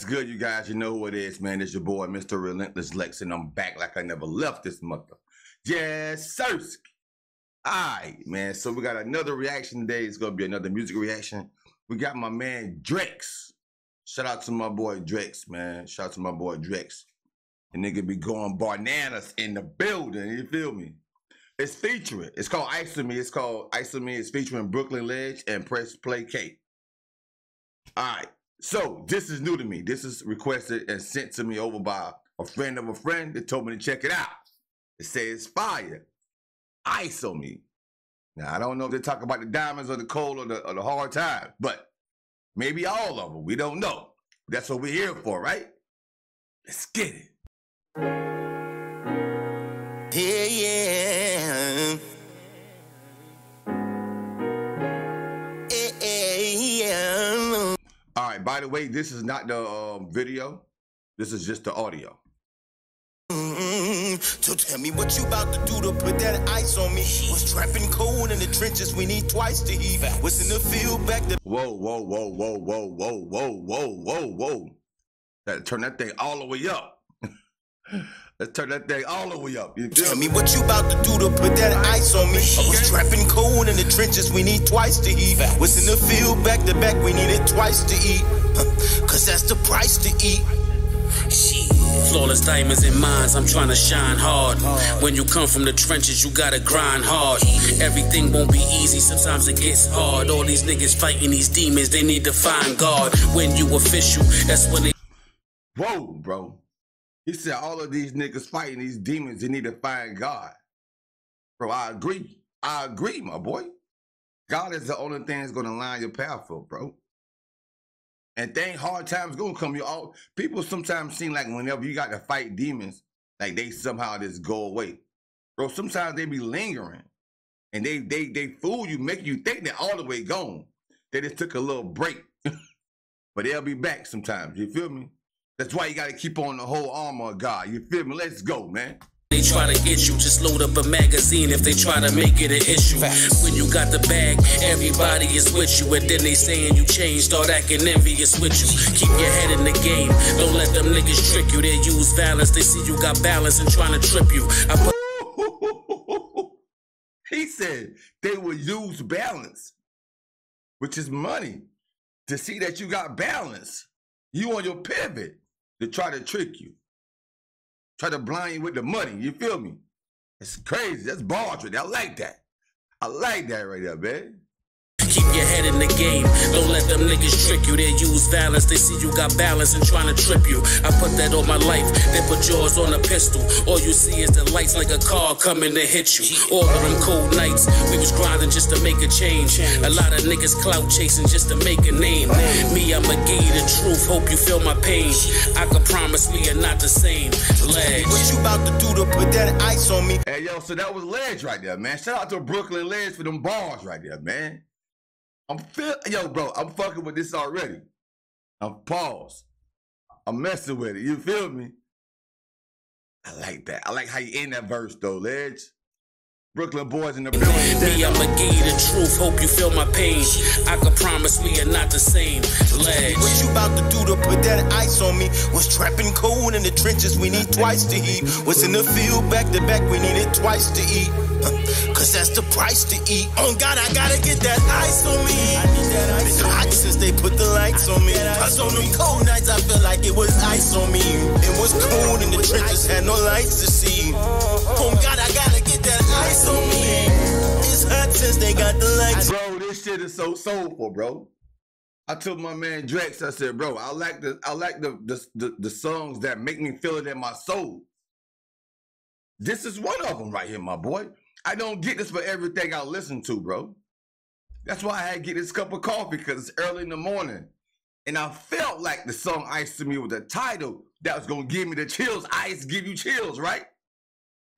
What's good, you guys? You know who it is, man. It's your boy, Mr. Relentless Lex, and I'm back like I never left this mother. Yes, sir. All right, man. So we got another reaction today. It's gonna be another music reaction. We got my man Drex. Shout out to my boy Drex, man. Shout out to my boy Drex. And nigga be going bananas in the building. You feel me? It's featuring. It's called Ice Me. It's called Ice Me. It's featuring Brooklyn Ledge and Press Play K. All right. So this is new to me. This is requested and sent to me over by a friend of a friend that told me to check it out. It says fire. Ice on me. Now I don't know if they talk about the diamonds or the coal or the, or the hard time, but maybe all of them. We don't know. That's what we're here for, right? Let's get it. Yeah, yeah. Right. By the way, this is not the um, video. This is just the audio. So tell me what you about to do to put that ice on me. Was trapping cold in the trenches, we need twice to heat. Was in the field back to Whoa, whoa, whoa, whoa, whoa, whoa, whoa, whoa, whoa, whoa. Gotta turn that thing all the way up. Let's turn that thing all the way up. You Tell me? me what you about to do to put that ice on me. I was trapping cold in the trenches, we need twice to heat. Was in the field back to back, we need it twice to eat. Cause that's the price to eat. Shit. Flawless diamonds in mines, I'm trying to shine hard. When you come from the trenches, you gotta grind hard. Everything won't be easy, sometimes it gets hard. All these niggas fighting these demons, they need to find God. When you official, that's when they Whoa, bro. He said all of these niggas fighting these demons, they need to find God. Bro, I agree. I agree, my boy. God is the only thing that's gonna line your path up, bro. And thing hard times gonna come. You all people sometimes seem like whenever you got to fight demons, like they somehow just go away. Bro, sometimes they be lingering. And they they they fool you, make you think they're all the way gone. They just took a little break. but they'll be back sometimes. You feel me? That's why you gotta keep on the whole armor of God. You feel me? Let's go, man. They try to get you, just load up a magazine if they try to make it an issue. When you got the bag, everybody is with you, and then they saying you changed, start acting envious with you. Keep your head in the game, don't let them niggas trick you. They use violence, they see you got balance and trying to trip you. I put he said they will use balance, which is money, to see that you got balance. You on your pivot to try to trick you, try to blind you with the money. You feel me? It's crazy. That's right there. I like that. I like that right there, man. Keep your head in the game. Don't let them niggas trick you. They use violence. They see you got balance and trying to trip you. I put that on my life. They put yours on a pistol. All you see is the lights like a car coming to hit you. All of them cold nights, we was grinding just to make a change. A lot of niggas clout chasing just to make a name. Me, I'ma give you the truth. Hope you feel my pain. I can promise we are not the same. Ledge. What you about to do to put that ice on me? Hey, yo, so that was Ledge right there, man. Shout out to Brooklyn Ledge for them bars right there, man. I'm feel yo, bro, I'm fucking with this already. I'm pause. I'm messing with it. You feel me? I like that. I like how you end that verse though, Ledge. Brooklyn boys in the building. Me, I'ma give you the truth. Hope you feel my pain. I can promise we are not the same. Ledge. What you about to do to put that ice on me? Was trapping cold in the trenches, we need twice to eat. Was in the field back to back, we needed twice to eat. Cause that's the price to eat. Oh God, I gotta get that ice on me. Been hot since they put the lights on me. Cause on them cold nights, I felt like it was ice on me. It was cold in the trenches, had no lights to see. Oh God, I gotta get that ice on me. It's hot since they got the. Bro, this shit is so soulful, bro. I told my man Drex, I said, bro, I like the I like the the, the, the songs that make me feel it in my soul. This is one of them right here, my boy. I don't get this for everything I listen to, bro. That's why I had to get this cup of coffee because it's early in the morning. And I felt like the song Ice to Me was the title that was gonna give me the chills. Ice give you chills, right?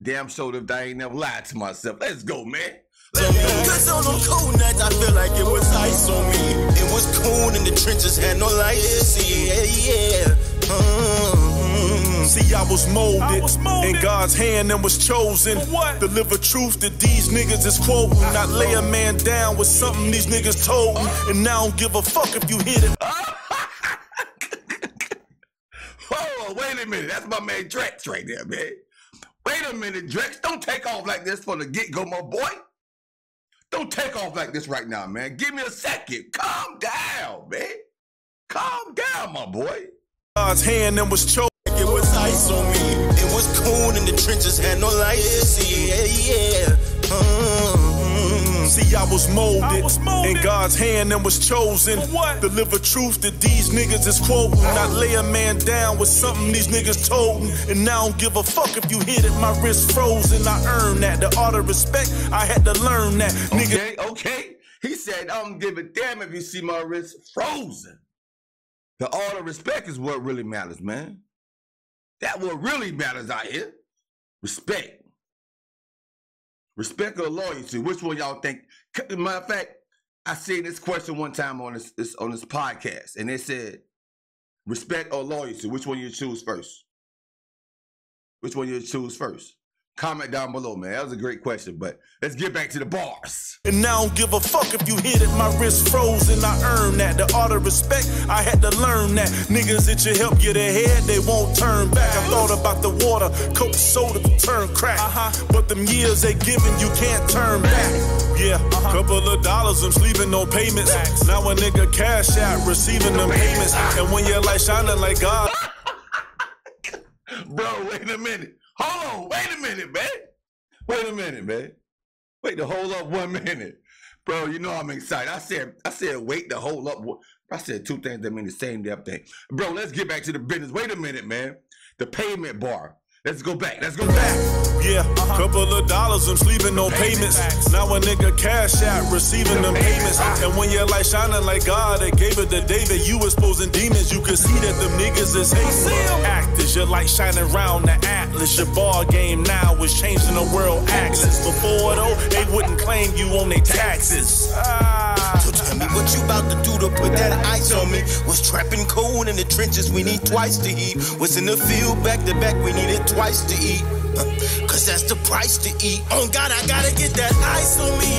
Damn sure if I ain't never lied to myself. Let's go, man. Cause on them cold nights, I feel like it was ice on me. It was cold in the trenches, had no lights to see. Yeah, yeah. Mm. See, I was molded, in God's hand and was chosen. Deliver truth that these niggas is quoting. Not lay a man down with something these niggas told. 'em. And now I don't give a fuck if you hit it. Oh, wait a minute. That's my man Drex right there, man. Wait a minute, Drex. Don't take off like this from the get-go, my boy. Don't take off like this right now, man. Give me a second. Calm down, man. Calm down, my boy. God's hand and was chosen. It was ice on me. It was cold in the trenches, had no see. Yeah, yeah. Mm-hmm. See, I was molded, I was molded. in God's hand and was chosen. For what? Deliver truth that these niggas is quoting. Not lay a man down with something these niggas told. him. And I don't give a fuck if you hit it, my wrist frozen. I earned that. The art of respect, I had to learn that. Nigga, Okay, okay. He said, I don't give a damn if you see my wrist frozen. The art of respect is what really matters, man. That what really matters out here. Respect. Respect or loyalty. Which one y'all think? Matter of fact, I seen this question one time on this, this on this podcast, and they said, respect or loyalty. Which one you choose first? Which one you choose first? Comment down below, man. That was a great question, but let's get back to the bars. And I don't give a fuck if you hit it, my wrist frozen. I earned that. The art of respect, I had to learn that. Niggas that you help get ahead, they won't turn back. I thought about the water, coke soda to turn crack. Uh-huh. But them years they giving, you can't turn back. Yeah, uh-huh. couple of dollars, I'm sleeping no payments. Now a nigga cash out, receiving them payments. And when your light shining like God. Bro, wait a minute. Hold on, wait a minute, man. Wait a minute, man. Wait to hold up one minute. Bro, you know I'm excited. I said, I said, wait to hold up. I said two things that mean the same damn thing. Bro, let's get back to the business. Wait a minute, man. The payment bar. Let's go back. Let's go back. Yeah, couple of dollars, I'm sleeping on payments. Now a nigga cash out, receiving them payments. And when your light shining like God, they gave it to David. You exposing demons, you could see that them niggas is hating. Actors, your light shining round the atlas. Your ball game now is changing the world axis. Before though, they wouldn't claim you on their taxes. Ah. So tell me what you about to do to put that ice on me. Was trapping cold in the trenches, we need twice to heat. Was in the field back to back, we needed twice to eat. Cause that's the price to eat. Oh God, I gotta get that ice on me.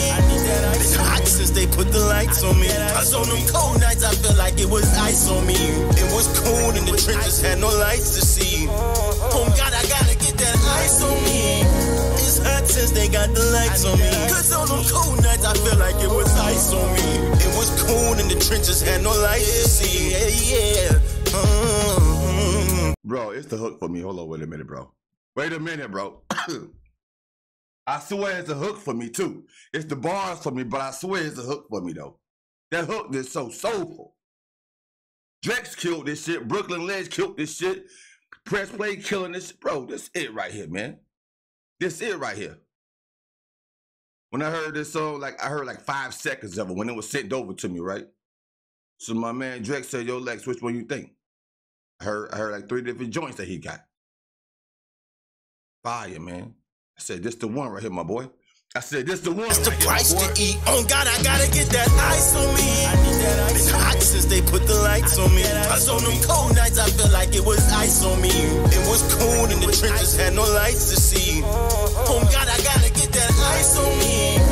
Been hot since they put the lights on me. Cause on them cold nights, I feel like it was ice on me. It was cold in the trenches, had no lights to see. Oh God, I gotta get that ice on me. It's hot since they got the lights on me. Cause on them cold nights, I feel like it was ice on me. It was cold in the trenches, had no lights to see. Yeah, yeah. Bro, it's the hook for me. Hold on, wait a minute, bro. Wait a minute, bro. I swear it's a hook for me too. It's the bars for me, but I swear it's a hook for me though. That hook is so soulful. Drex killed this shit. Brooklyn Ledge killed this shit. Press play killing this. Bro, this it right here, man. This it right here. When I heard this song, like I heard like five seconds of it when it was sent over to me, right? So my man Drex said, "Yo, Lex, which one you think?" I heard, I heard like three different joints that he got. Fire, man. I said, this the one right here, my boy. I said, this the one It's the right price to eat. Oh God, I gotta get that ice on me. Been hot since they put the lights on me. Cause on them cold nights, I feel like it was ice on me. It was cold in the trenches, had no lights to see. Oh God, I gotta get that ice on me.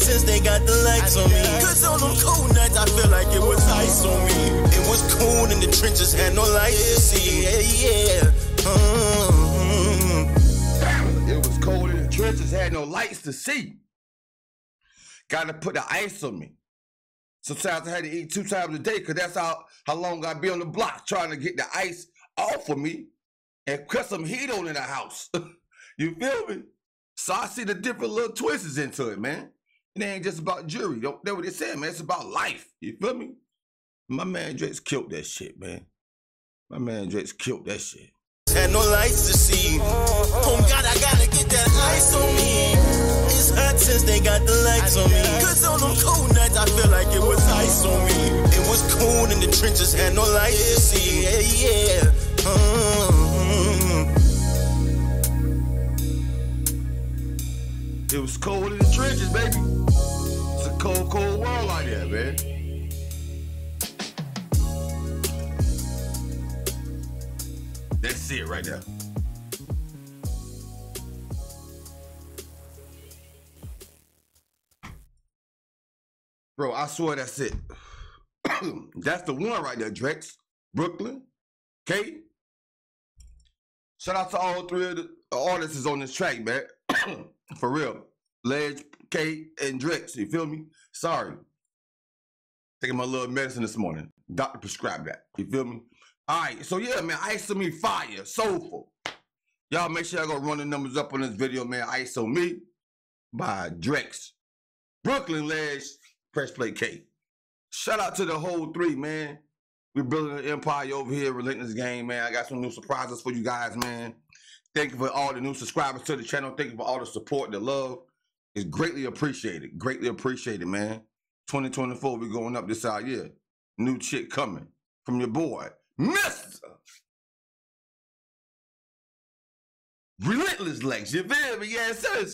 Since they got the lights on me. Cause on them cold nights, I feel like it was ice on me. It was cold in the trenches, had no lights to see. Yeah, yeah. Mm. It was cold in the trenches, had no lights to see. Gotta put the ice on me. Sometimes I had to eat two times a day because that's how, how long I be on the block trying to get the ice off of me and put some heat on in the house. you feel me? So I see the different little twists into it, man. It ain't just about jury. Don't know what they saying, man. It's about life. You feel me? My man Drex killed that shit, man. My man Drex killed that shit. Had no lights to see. Oh God, I gotta get that ice on me. It's hot since they got the lights on me. Cause on them cold nights, I feel like it was ice on me. It was cold in the trenches, had no lights to see. Yeah, yeah. Mm. It was cold in the trenches, baby. It's a cold, cold world out there, man. That's it right there. Bro, I swear that's it. that's the one right there, Drex. Brooklyn. Okay? Shout out to all three of the artists on this track, man. For real. Ledge, K, and Drex. You feel me? Sorry. Taking my little medicine this morning. Doctor prescribed that. You feel me? All right. So yeah, man. Ice on me fire. Soulful. Y'all make sure y'all go run the numbers up on this video, man. Ice on me by Drex. Brooklyn Ledge, Press Play K. Shout out to the whole three, man. We're building an empire over here, Relentless Game, man. I got some new surprises for you guys, man. Thank you for all the new subscribers to the channel. Thank you for all the support, the love. It's greatly appreciated. Greatly appreciated, man. 2024, we're going up this out year. New chick coming from your boy, Mr. Relentless Lex. You feel me? Yes, sir.